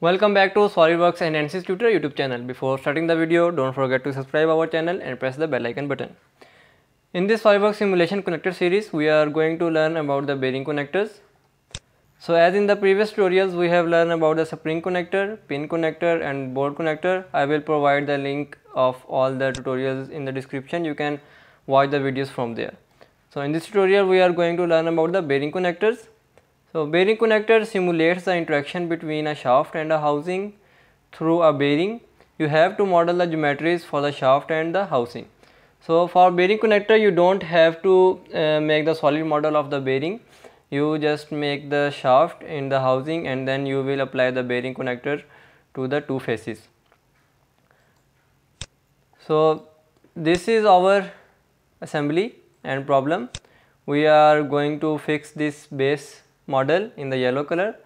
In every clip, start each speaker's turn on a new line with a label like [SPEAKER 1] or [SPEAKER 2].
[SPEAKER 1] Welcome back to SolidWorks and ANSYS Tutor YouTube channel. Before starting the video, don't forget to subscribe our channel and press the bell icon button. In this SolidWorks simulation connector series, we are going to learn about the bearing connectors. So as in the previous tutorials, we have learned about the spring connector, pin connector and bolt connector. I will provide the link of all the tutorials in the description. You can watch the videos from there. So in this tutorial, we are going to learn about the bearing connectors. So bearing connector simulates the interaction between a shaft and a housing through a bearing. You have to model the geometries for the shaft and the housing. So for bearing connector you don't have to uh, make the solid model of the bearing. You just make the shaft in the housing and then you will apply the bearing connector to the two faces. So this is our assembly and problem. We are going to fix this base model in the yellow color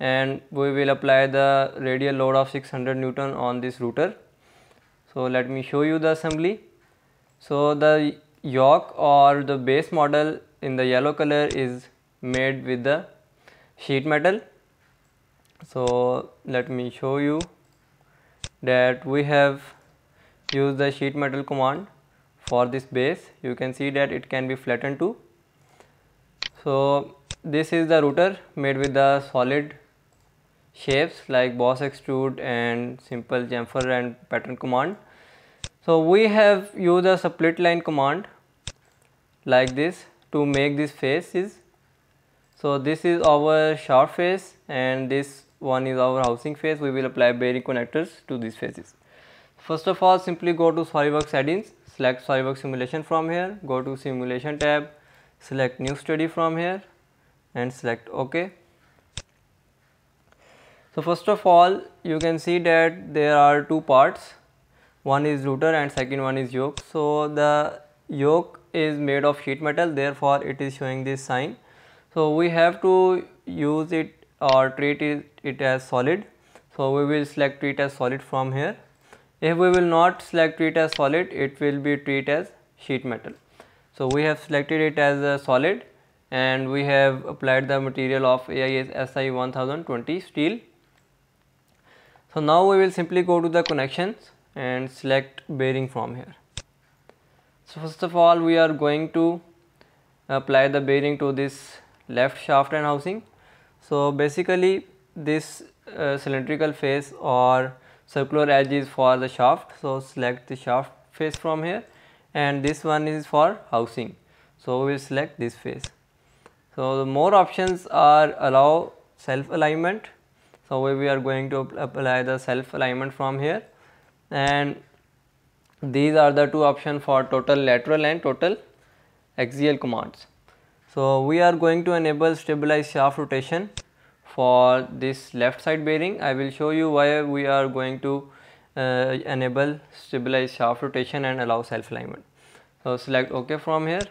[SPEAKER 1] and we will apply the radial load of 600 Newton on this rotor. So let me show you the assembly. So the yoke or the base model in the yellow color is made with the sheet metal. So let me show you that we have used the sheet metal command for this base. You can see that it can be flattened too. So this is the rotor made with the solid shapes like boss extrude and simple chamfer and pattern command. So we have used a split line command like this to make this faces. So this is our shaft face and this one is our housing face. We will apply bearing connectors to these faces. First of all simply go to SolidWorks settings, select SolidWorks simulation from here, go to simulation tab, select new study from here and select OK. So first of all you can see that there are two parts one is rotor and second one is yoke. So the yoke is made of sheet metal therefore it is showing this sign. So we have to use it or treat it, as solid. So we will select treat as solid from here. If we will not select treat as solid it will be treat as sheet metal. So we have selected it as a solid and we have applied the material of AIS SI 1020 steel. So now we will simply go to the connections and select bearing from here. So first of all we are going to apply the bearing to this left shaft and housing. So basically this uh, cylindrical face or circular edge is for the shaft. So select the shaft face from here and this one is for housing. So we will select this face. So, the more options are allow self alignment. So, we are going to apply the self alignment from here and these are the two options for total lateral and total axial commands. So, we are going to enable stabilize shaft rotation for this left side bearing. I will show you why we are going to uh, enable stabilize shaft rotation and allow self alignment. So, select OK from here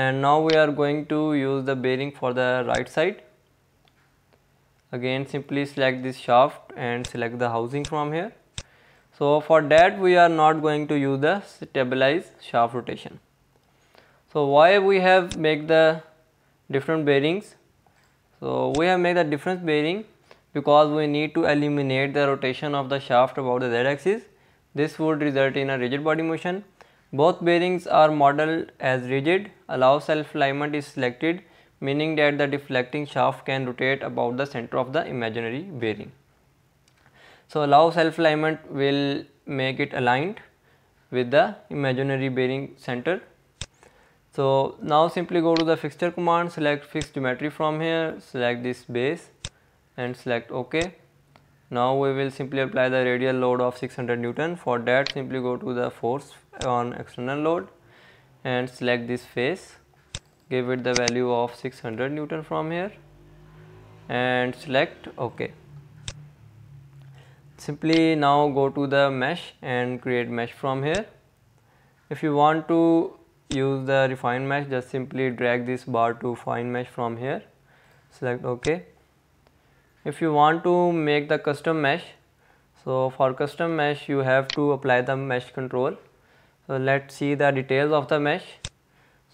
[SPEAKER 1] and now we are going to use the bearing for the right side. Again simply select this shaft and select the housing from here. So for that we are not going to use the stabilize shaft rotation. So why we have make the different bearings? So we have made the different bearing because we need to eliminate the rotation of the shaft about the z axis this would result in a rigid body motion both bearings are modeled as rigid, allow self alignment is selected meaning that the deflecting shaft can rotate about the center of the imaginary bearing. So, allow self alignment will make it aligned with the imaginary bearing center. So, now simply go to the fixture command, select fixed geometry from here, select this base and select OK. Now, we will simply apply the radial load of 600 Newton. For that simply go to the force on external load and select this face give it the value of 600 Newton from here and select OK. Simply now go to the mesh and create mesh from here. If you want to use the refine mesh just simply drag this bar to fine mesh from here select OK. If you want to make the custom mesh so for custom mesh you have to apply the mesh control so let's see the details of the mesh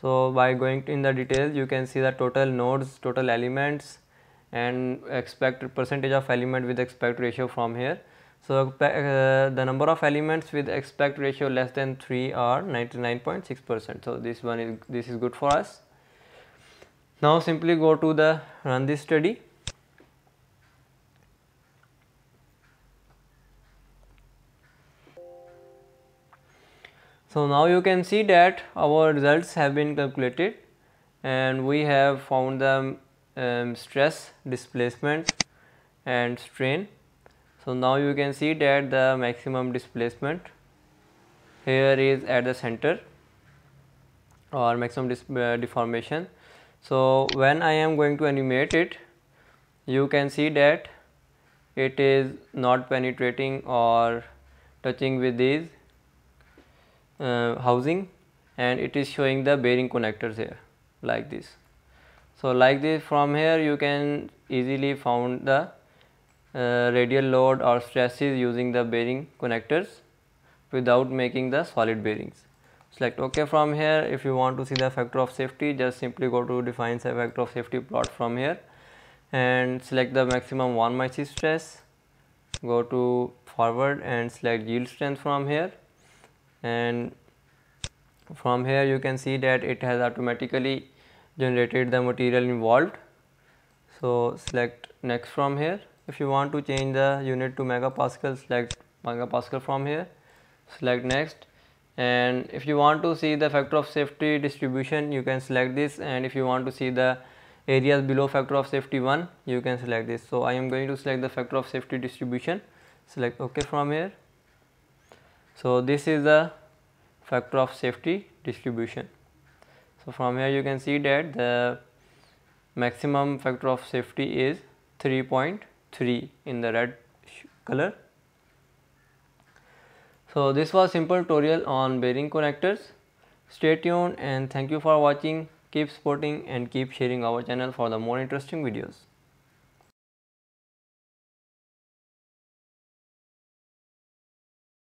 [SPEAKER 1] so by going in the details you can see the total nodes total elements and expect percentage of element with aspect ratio from here. So, uh, the number of elements with aspect ratio less than 3 are 99.6 percent. So, this one is this is good for us. Now, simply go to the run this study. So, now you can see that our results have been calculated and we have found the um, stress, displacement and strain. So, now you can see that the maximum displacement here is at the center or maximum uh, deformation. So, when I am going to animate it you can see that it is not penetrating or touching with these uh, housing and it is showing the bearing connectors here like this. So, like this from here you can easily found the uh, radial load or stresses using the bearing connectors without making the solid bearings. Select OK from here if you want to see the factor of safety just simply go to define the factor of safety plot from here and select the maximum von Mises stress go to forward and select yield strength from here and from here you can see that it has automatically generated the material involved. So, select next from here if you want to change the unit to megapascal select megapascal from here select next and if you want to see the factor of safety distribution you can select this and if you want to see the areas below factor of safety 1 you can select this. So, I am going to select the factor of safety distribution select ok from here. So, this is the factor of safety distribution. So, from here you can see that the maximum factor of safety is 3.3 in the red color. So, this was simple tutorial on bearing connectors. Stay tuned and thank you for watching. Keep supporting and keep sharing our channel for the more interesting videos.